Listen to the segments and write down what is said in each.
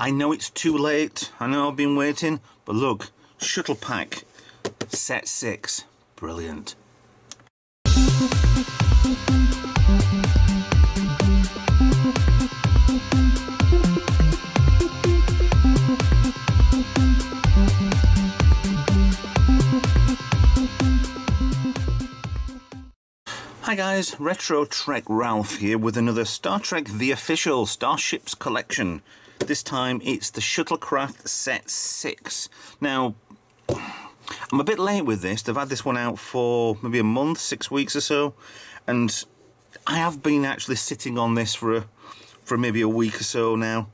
I know it's too late. I know I've been waiting, but look, Shuttle Pack Set 6. Brilliant. Hi guys, Retro Tech Ralph here with another Star Trek The Official Starships Collection. This time it's the Shuttlecraft Set 6. Now, I'm a bit late with this. They've had this one out for maybe a month, six weeks or so. And I have been actually sitting on this for, a, for maybe a week or so now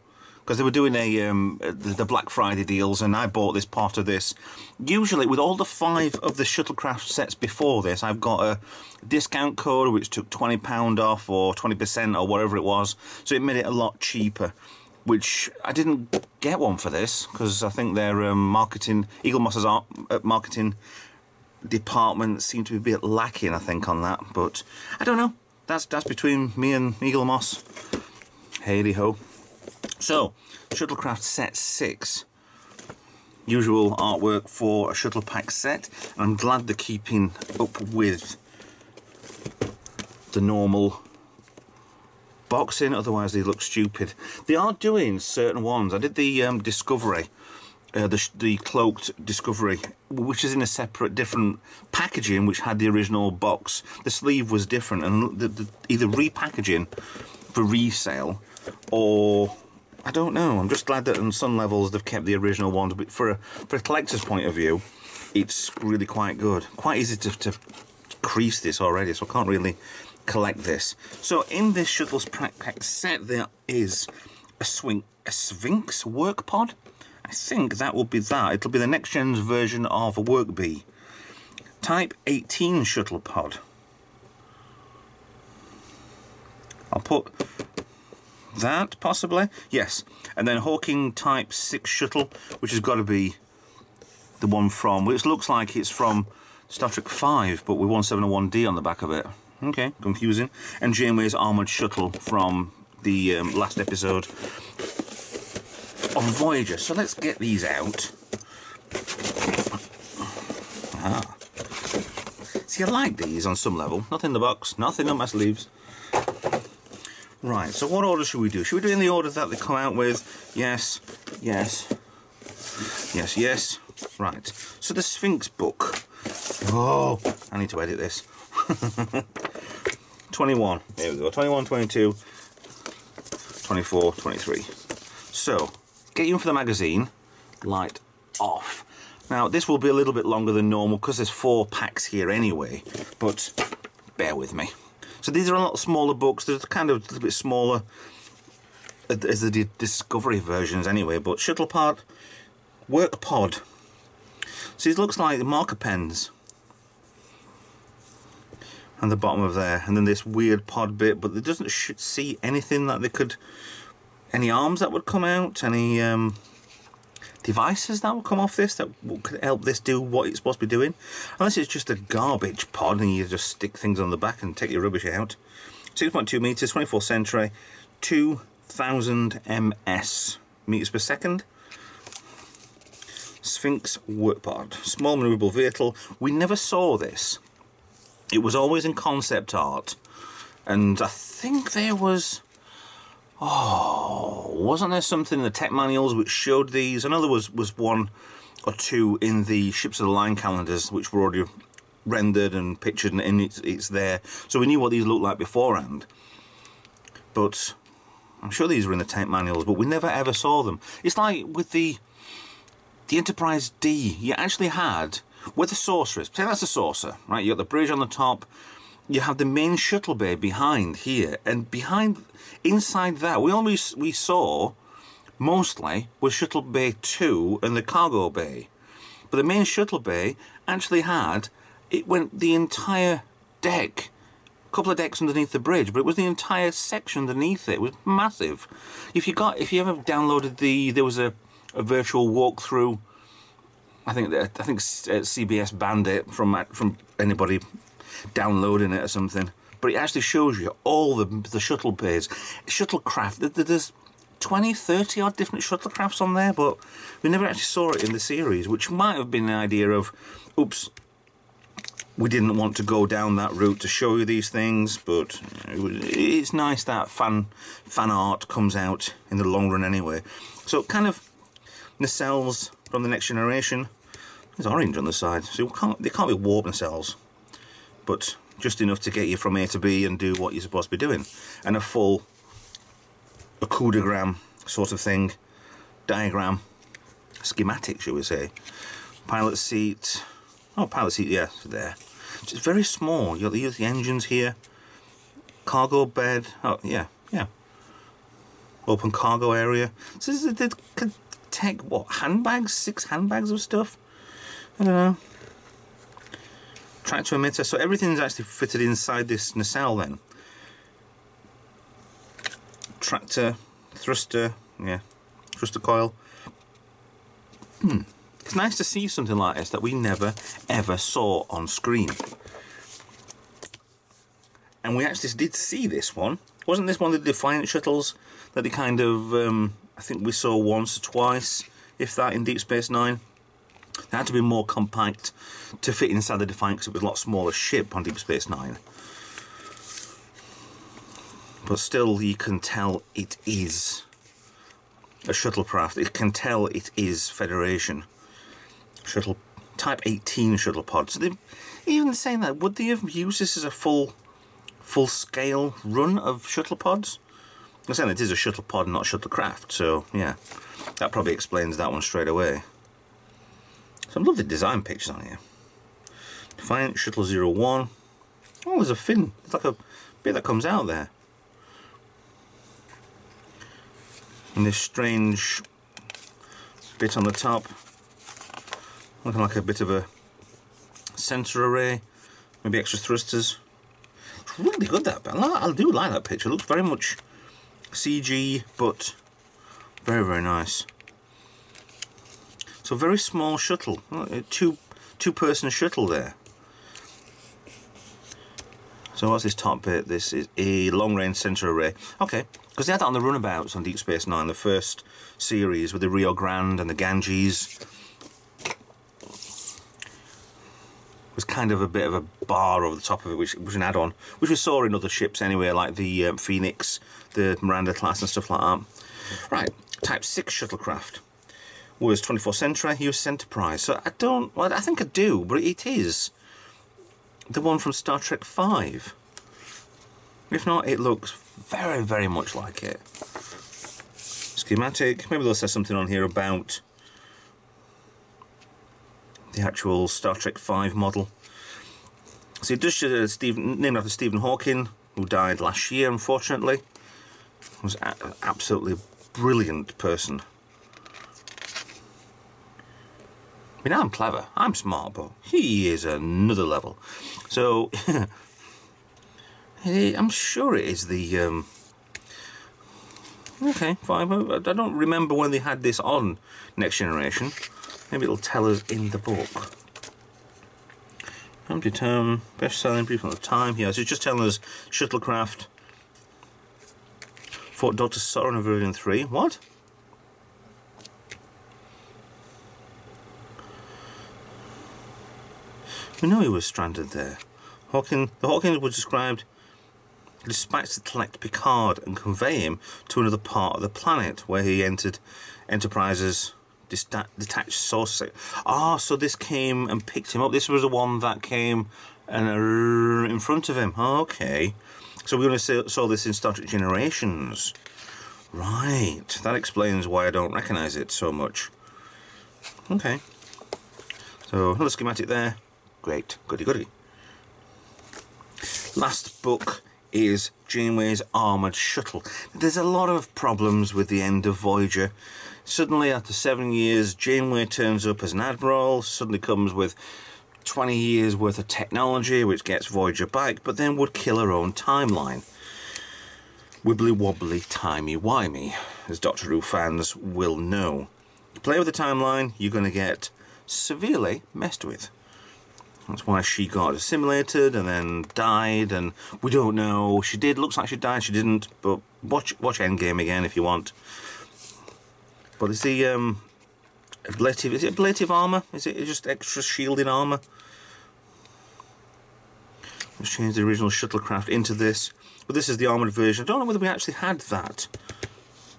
because they were doing a um, the Black Friday deals, and I bought this part of this. Usually, with all the five of the shuttlecraft sets before this, I've got a discount code which took twenty pound off or twenty percent or whatever it was, so it made it a lot cheaper. Which I didn't get one for this because I think their um, marketing, Eaglemoss's art, uh, marketing department seemed to be a bit lacking. I think on that, but I don't know. That's that's between me and Eagle Eaglemoss. Haley ho. So, Shuttlecraft Set 6. Usual artwork for a Shuttle Pack set. I'm glad they're keeping up with the normal boxing, otherwise they look stupid. They are doing certain ones. I did the um, Discovery, uh, the, the cloaked Discovery, which is in a separate, different packaging, which had the original box. The sleeve was different, and the, the, either repackaging for resale or I don't know. I'm just glad that on some levels they've kept the original ones, but for a, for a collector's point of view, it's really quite good. Quite easy to, to crease this already, so I can't really collect this. So in this Shuttles Pack set, there is a swing, a Sphinx work pod. I think that will be that. It'll be the next gen's version of a work bee. Type 18 shuttle pod. I'll put that, possibly? Yes. And then Hawking Type 6 shuttle, which has got to be the one from, which looks like it's from Star Trek 5, but with 1701D on the back of it. Okay, confusing. And Janeway's armoured shuttle from the um, last episode of Voyager. So let's get these out. Ah. See, I like these on some level. Nothing in the box, nothing on my sleeves. Right, so what order should we do? Should we do in the order that they come out with? Yes, yes, yes, yes. Right, so the Sphinx book. Oh, I need to edit this. 21, there we go, 21, 22, 24, 23. So, get you in for the magazine, light off. Now, this will be a little bit longer than normal because there's four packs here anyway, but bear with me. So these are a lot smaller books. They're kind of a little bit smaller as the Discovery versions anyway. But Shuttle Pod, Work Pod. So it looks like marker pens. And the bottom of there. And then this weird pod bit. But it doesn't see anything that they could... Any arms that would come out. Any... Um, devices that will come off this that could help this do what it's supposed to be doing. Unless it's just a garbage pod and you just stick things on the back and take your rubbish out. 6.2 meters, 24 century, 2000 ms, meters per second. Sphinx work pod, small maneuverable vehicle. We never saw this. It was always in concept art. And I think there was Oh, wasn't there something in the tech manuals which showed these? I know there was, was one or two in the Ships of the Line calendars which were already rendered and pictured and it's, it's there. So we knew what these looked like beforehand. But I'm sure these were in the tech manuals, but we never ever saw them. It's like with the the Enterprise D, you actually had, where the saucer is, say that's a saucer, right? You got the bridge on the top, you have the main shuttle bay behind here, and behind, inside that, we only we saw mostly was shuttle bay two and the cargo bay, but the main shuttle bay actually had it went the entire deck, a couple of decks underneath the bridge, but it was the entire section underneath it. It was massive. If you got, if you ever downloaded the, there was a, a virtual walkthrough. I think I think CBS uh, banned it from uh, from anybody downloading it or something. But it actually shows you all the the shuttle bays, shuttlecraft. There's 20, 30 odd different shuttlecrafts on there, but we never actually saw it in the series, which might have been an idea of, oops, we didn't want to go down that route to show you these things, but it's nice that fan fan art comes out in the long run anyway. So kind of nacelles from the next generation. There's orange on the side, so can't, they can't be warp nacelles, but just enough to get you from A to B and do what you're supposed to be doing. And a full Okudagram sort of thing, diagram, schematic, shall we say. Pilot seat, oh, pilot seat, yeah, there. It's very small. You got the, engines here, cargo bed. Oh, yeah, yeah. Open cargo area. So this is, it could take what handbags, six handbags of stuff. I don't know. Tractor emitter. So everything's actually fitted inside this nacelle then tractor, thruster, yeah, thruster coil. Hmm. It's nice to see something like this that we never ever saw on screen. And we actually did see this one. Wasn't this one of the Defiant shuttles that they kind of, um, I think we saw once or twice, if that, in Deep Space Nine? They had to be more compact to fit inside the Defiant because it was a lot smaller ship on Deep Space Nine but still you can tell it is a shuttlecraft. It can tell it is Federation. Shuttle Type 18 shuttle pods. So even saying that, would they have used this as a full full scale run of shuttle pods? I'm saying it is a shuttle pod, not shuttlecraft, so yeah, that probably explains that one straight away. Some lovely design pictures on here. Defiant Shuttle 01. Oh, there's a fin. It's like a bit that comes out there. and this strange bit on the top looking like a bit of a sensor array maybe extra thrusters it's really good that. I do like that picture it looks very much CG but very very nice so very small shuttle uh, two two person shuttle there so what's this top bit? This is a long-range sensor array. Okay, because they had that on the runabouts on Deep Space Nine, the first series with the Rio Grande and the Ganges. Was kind of a bit of a bar over the top of it, which was an add-on, which we saw in other ships anyway, like the um, Phoenix, the Miranda class and stuff like that. Right, Type 6 shuttlecraft was 24 Century, USS Enterprise. So I don't, well, I think I do, but it is the one from Star Trek 5. If not, it looks very, very much like it. Schematic, maybe they'll say something on here about the actual Star Trek 5 model. So it does uh, Stephen, named after Stephen Hawking, who died last year, unfortunately. Was an absolutely brilliant person. I mean, I'm clever, I'm smart, but he is another level. So, I'm sure it is the... Um, okay, fine. I don't remember when they had this on Next Generation. Maybe it'll tell us in the book. Empty term, best selling people of time. Yeah, so it's just telling us shuttlecraft. Fought Dr. Soran of Veridian 3. What? We know he was stranded there. Hawking, the Hawkins was described dispatched to collect Picard and convey him to another part of the planet where he entered Enterprise's detached saucer. Ah, so this came and picked him up. This was the one that came and uh, in front of him. Okay. So we only saw this in Star Trek Generations. Right. That explains why I don't recognise it so much. Okay. So another schematic there. Great, goody goody. Last book is Janeway's Armoured Shuttle. There's a lot of problems with the end of Voyager. Suddenly, after seven years, Janeway turns up as an admiral, suddenly comes with 20 years worth of technology, which gets Voyager back, but then would kill her own timeline. Wibbly wobbly, timey wimey, as Doctor Who fans will know. You play with the timeline, you're going to get severely messed with. That's why she got assimilated and then died, and we don't know. She did, looks like she died, she didn't, but watch watch Endgame again if you want. But is the um, ablative, is it ablative armour? Is it just extra shielding armour? Let's change the original shuttlecraft into this. But this is the armoured version. I don't know whether we actually had that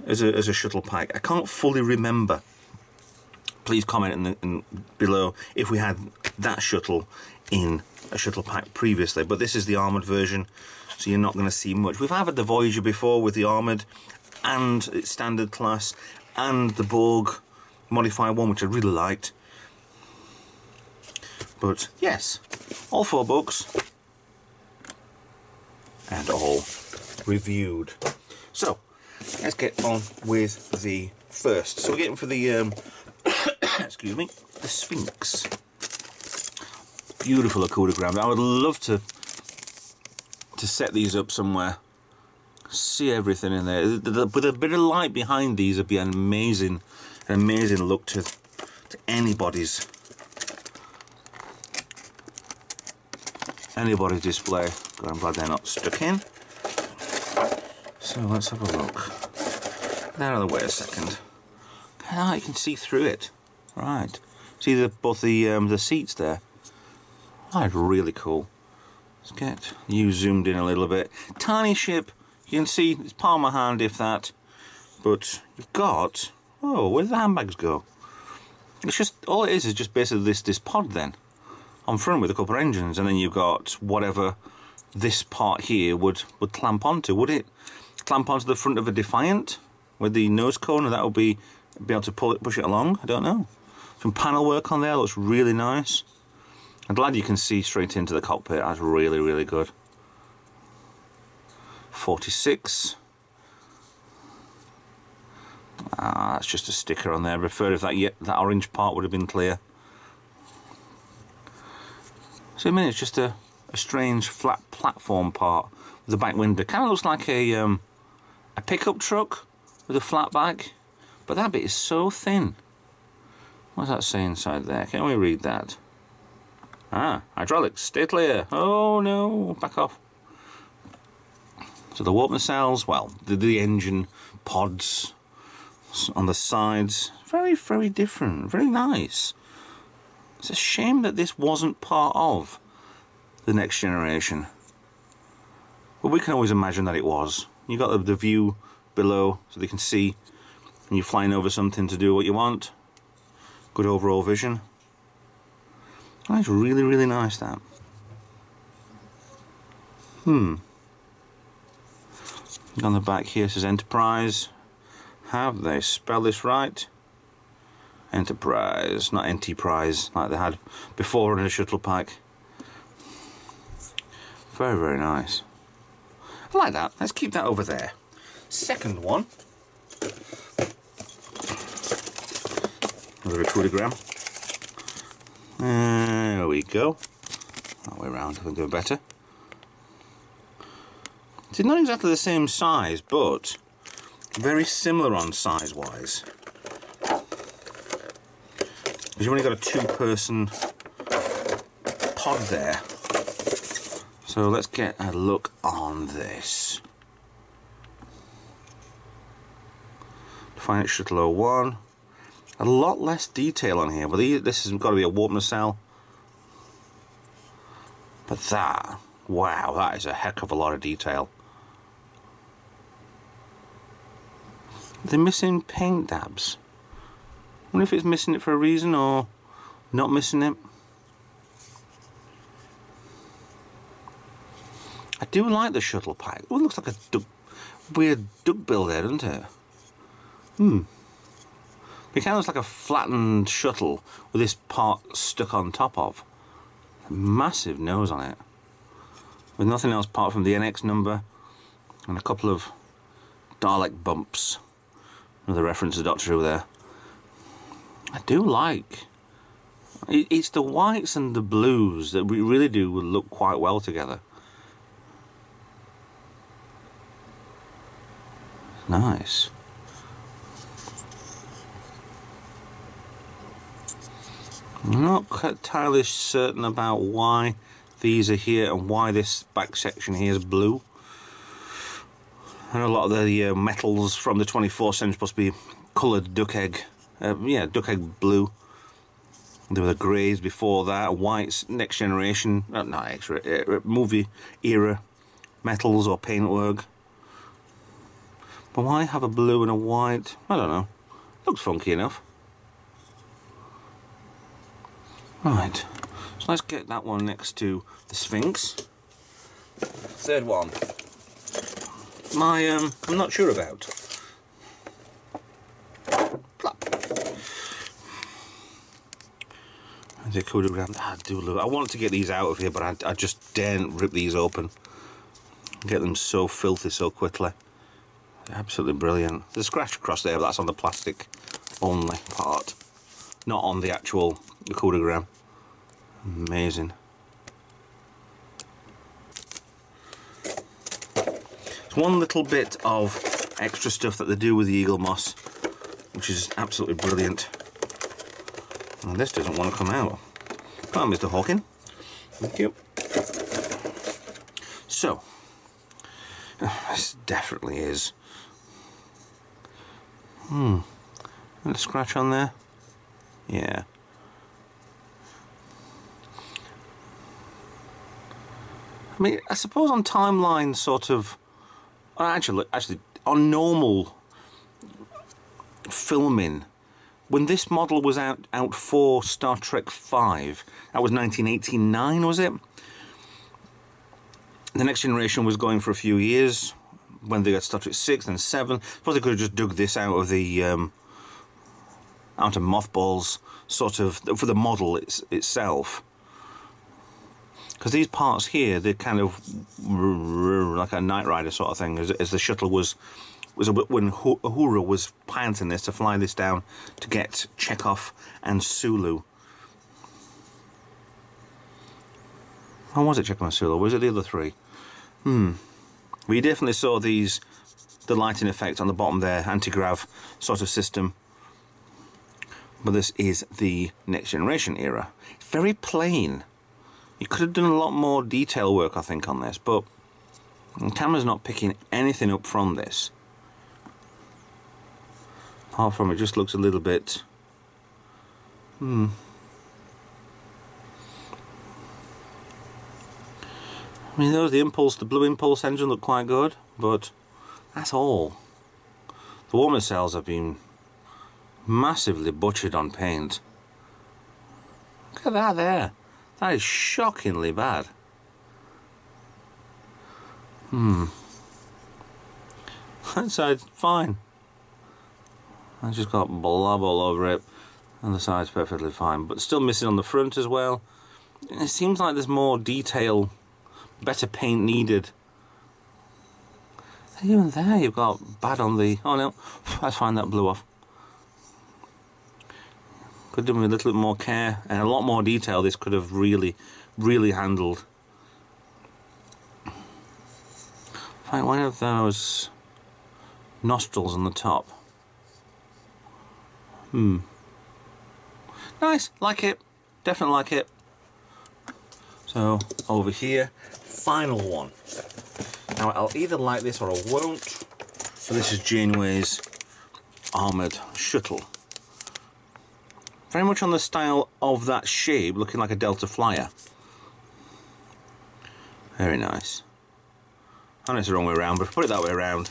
as a, as a shuttle pack. I can't fully remember. Please comment in, the, in below if we had that shuttle in a shuttle pack previously. But this is the armoured version, so you're not going to see much. We've had the Voyager before with the armoured and its standard class and the Borg modified one, which I really liked. But yes, all four books and all reviewed. So, let's get on with the first. So we're getting for the, um, excuse me, the Sphinx. Beautiful Okuda I would love to to set these up somewhere. See everything in there. With a bit of light behind these it'd be an amazing, an amazing look to, to anybody's anybody's display. God, I'm glad they're not stuck in. So let's have a look. Get out of the way a second. Ah, you can see through it. Right. See the both the um, the seats there. Right, really cool. Let's get you zoomed in a little bit. Tiny ship. You can see it's palm of hand if that. But you've got oh, where did the handbags go? It's just all it is is just basically this this pod then on front with a couple of engines, and then you've got whatever this part here would would clamp onto. Would it clamp onto the front of a Defiant with the nose cone, and that would be be able to pull it, push it along? I don't know. Some panel work on there looks really nice. I'm glad you can see straight into the cockpit. That's really, really good. 46. Ah, that's just a sticker on there. I prefer if that that orange part would have been clear. So I mean, it's just a, a strange flat platform part with the back window. Kind of looks like a um, a pickup truck with a flat back, but that bit is so thin. What's that say inside there? Can we read that? Ah, hydraulics, stay clear. Oh no, back off. So the warp nacelles, well, the, the engine pods on the sides, very, very different, very nice. It's a shame that this wasn't part of the next generation. But we can always imagine that it was. You got the, the view below so they can see when you're flying over something to do what you want. Good overall vision. That's really, really nice that. Hmm. On the back here says Enterprise. Have they spelled this right? Enterprise, not Enterprise like they had before in a shuttle pack. Very, very nice. I like that. Let's keep that over there. Second one. Another recordogram. There we go. That way around, we'll do better. It's not exactly the same size, but very similar on size-wise. You've only got a two-person pod there. So let's get a look on this. Defiant Shuttle 01. A lot less detail on here, but this has got to be a warp nacelle. But that, wow, that is a heck of a lot of detail. They're missing paint dabs wonder if it's missing it for a reason or not missing it. I do like the shuttle pack. Oh, it looks like a duck, weird duckbill there, doesn't it? Hmm. It kind of looks like a flattened shuttle with this part stuck on top of. A massive nose on it. With nothing else apart from the NX number and a couple of Dalek bumps. Another reference to Doctor Who there. I do like. It's the whites and the blues that we really do look quite well together. Nice. I'm not entirely certain about why these are here and why this back section here is blue. Know a lot of the uh, metals from the 24th century to be coloured duck egg, uh, yeah, duck egg blue. There were the greys before that, whites, next generation, uh, not extra, uh, movie era metals or paintwork. But why have a blue and a white? I don't know. Looks funky enough. Right, so let's get that one next to the Sphinx. Third one. My, um, I'm not sure about. The Okudagram, I do look. I wanted to get these out of here, but I, I just daren't rip these open. Get them so filthy so quickly. Absolutely brilliant. There's a scratch across there, but that's on the plastic only part, not on the actual Okudagram. Amazing. One little bit of extra stuff that they do with the Eaglemoss, which is absolutely brilliant. And this doesn't want to come out. Come on, Mr. Hawking. Thank you. So, this definitely is. Hmm. A scratch on there? Yeah. I mean, I suppose on timeline, sort of. Actually, actually, on normal filming, when this model was out out for Star Trek Five, that was 1989, was it? The Next Generation was going for a few years when they got Star Trek Six and Seven. Suppose they could have just dug this out of the um, out of mothballs, sort of for the model it's, itself because these parts here they're kind of like a Knight Rider sort of thing as, as the shuttle was was a, when Uhura was piloting this to fly this down to get Chekov and Sulu. How was it Chekov and Sulu? Was it the other three? Hmm. We definitely saw these, the lighting effect on the bottom there, anti-grav sort of system. But this is the next generation era. Very plain. You could have done a lot more detail work, I think, on this, but the camera's not picking anything up from this. Apart from it just looks a little bit... Hmm. I mean, those the impulse, the blue impulse engine look quite good, but that's all. The warp nacelles have been massively butchered on paint. Look at that there. That is shockingly bad. Hmm. That side's fine. I just got blob all over it. And the side's perfectly fine. But still missing on the front as well. It seems like there's more detail, better paint needed. Even there you've got bad on the... Oh no, that's fine, that blew off. Could with a little bit more care and a lot more detail this could have really, really handled. Find one of those nostrils on the top. Hmm. Nice, like it. Definitely like it. So, over here, final one. Now, I'll either like this or I won't. So this is Janeway's armoured shuttle. Very much on the style of that shape, looking like a Delta Flyer. Very nice. I know it's the wrong way around, but if I put it that way around,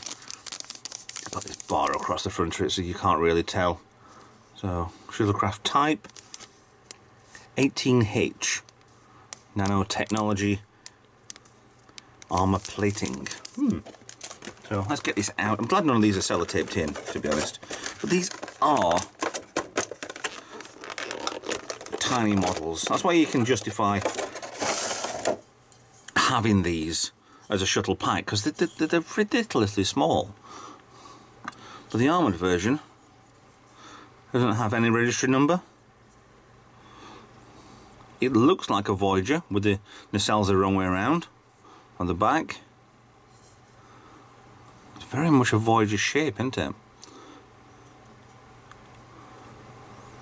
got this bar across the front of it so you can't really tell. So, shuttlecraft type, 18H, nanotechnology, armour plating. Hmm. So let's get this out. I'm glad none of these are sellotaped in, to be honest. But these are tiny models. That's why you can justify having these as a shuttle pack because they're, they're, ridiculously small. But the armoured version doesn't have any registry number. It looks like a Voyager with the nacelles the wrong way around on the back. It's very much a Voyager shape, isn't it?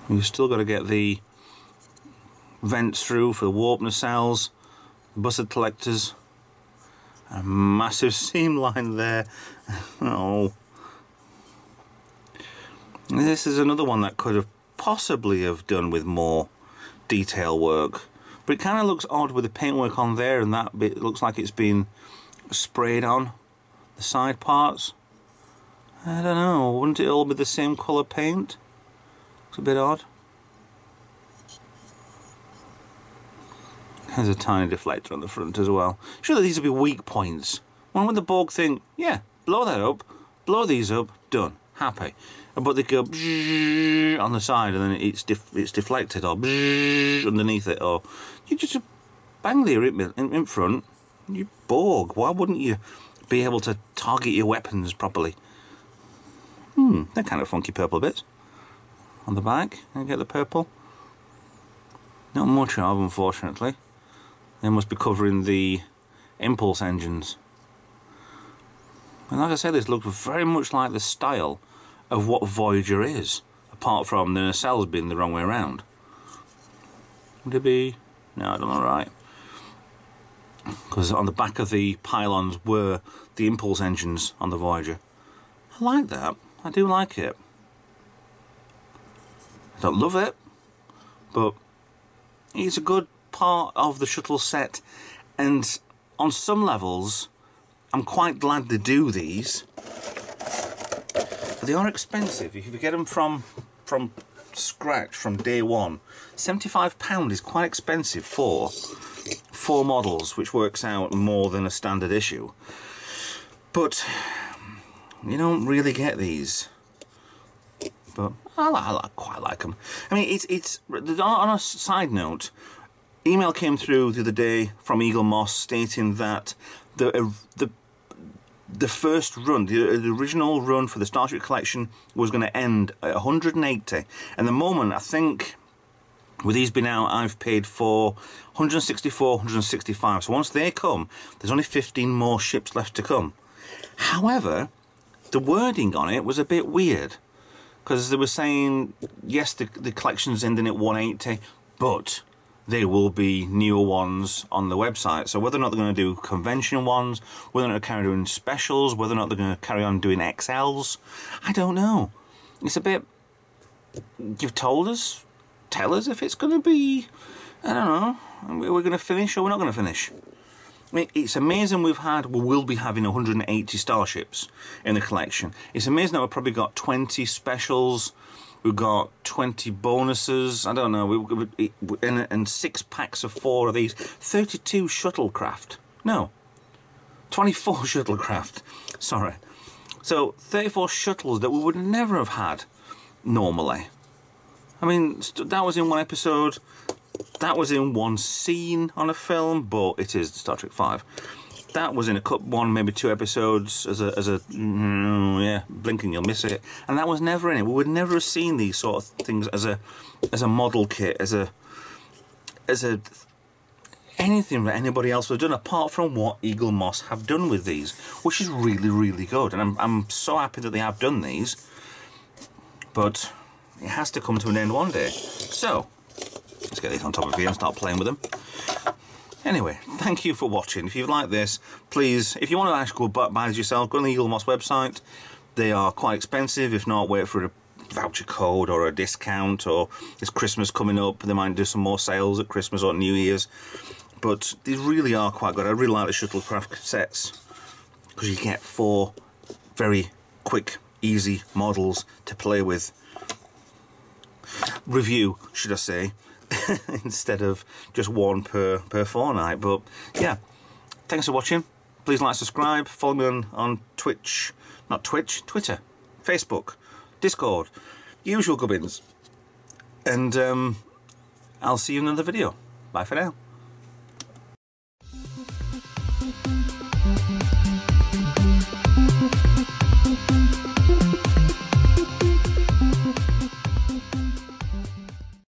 You've still got to get the vents through for the warp nacelles, bussard collectors, a massive seam line there. oh. This is another one that could have possibly have done with more detail work. But it kind of looks odd with the paintwork on there and that bit looks like it's been sprayed on the side parts. I don't know, wouldn't it all be the same colour paint? It's a bit odd. There's a tiny deflector on the front as well. Surely these would be weak points. One with the Borg thing, yeah, blow that up, blow these up, done, happy. But they go on the side and then it's def it's deflected or underneath it or you just bang there in, in front. You Borg, why wouldn't you be able to target your weapons properly? Hmm, they're kind of funky purple bits. On the back, I get the purple. Not much of, unfortunately. They must be covering the impulse engines. And like I said, this looks very much like the style of what Voyager is, apart from the nacelles being the wrong way around. Would it be? No, I don't know right. Because on the back of the pylons were the impulse engines on the Voyager. I like that. I do like it. I don't love it, but it's a good part of the shuttle set and on some levels I'm quite glad they do these. They are expensive. If you get them from from scratch from day one 75 pound is quite expensive for four models which works out more than a standard issue. But you don't really get these. But I, I, I quite like them I mean it's it's on a side note email came through the other day from Eaglemoss stating that the uh, the the first run, the, the, original run for the Starship Collection was going to end at 180. And the moment, I think, with these being out, I've paid for 164, 165. So once they come, there's only 15 more ships left to come. However, the wording on it was a bit weird. Because they were saying, yes, the, the collection's ending at 180, but there will be newer ones on the website. So whether or not they're going to do convention ones, whether or not they're going to carry doing specials, whether or not they're going to carry on doing XLs, I don't know. It's a bit. You've told us, tell us if it's going to be. I don't know. We're going to finish or we're not going to finish. It's amazing we've had, we will be having 180 starships in the collection. It's amazing that we've probably got 20 specials, We've got 20 bonuses. I don't know. We, we, and, and six packs of four of these. 32 shuttlecraft. No. 24 shuttlecraft. Sorry. So 34 shuttles that we would never have had normally. I mean, that was in one episode. That was in one scene on a film, but it is Star Trek 5 that was in a cup one, maybe two episodes as a, as a mm, yeah, blinking you'll miss it. And that was never in it. We would never have seen these sort of things as a as a model kit, as a as a anything that anybody else would have done apart from what Eaglemoss have done with these, which is really, really good. And I'm, I'm so happy that they have done these, but it has to come to an end one day. So, let's get these on top of here and start playing with them. Anyway, thank you for watching. If you like this, please, if you want to actually go buy it yourself, go on the Eaglemoss website. They are quite expensive. If not, wait for a voucher code or a discount or it's Christmas coming up. They might do some more sales at Christmas or New Year's. But these really are quite good. I really like the shuttlecraft sets because you get four very quick, easy models to play with. Review, should I say. instead of just one per, per fortnight. But yeah, thanks for watching. Please like, subscribe, follow me on, on Twitch, not Twitch, Twitter, Facebook, Discord, usual gubbins. And um, I'll see you in another video. Bye for now.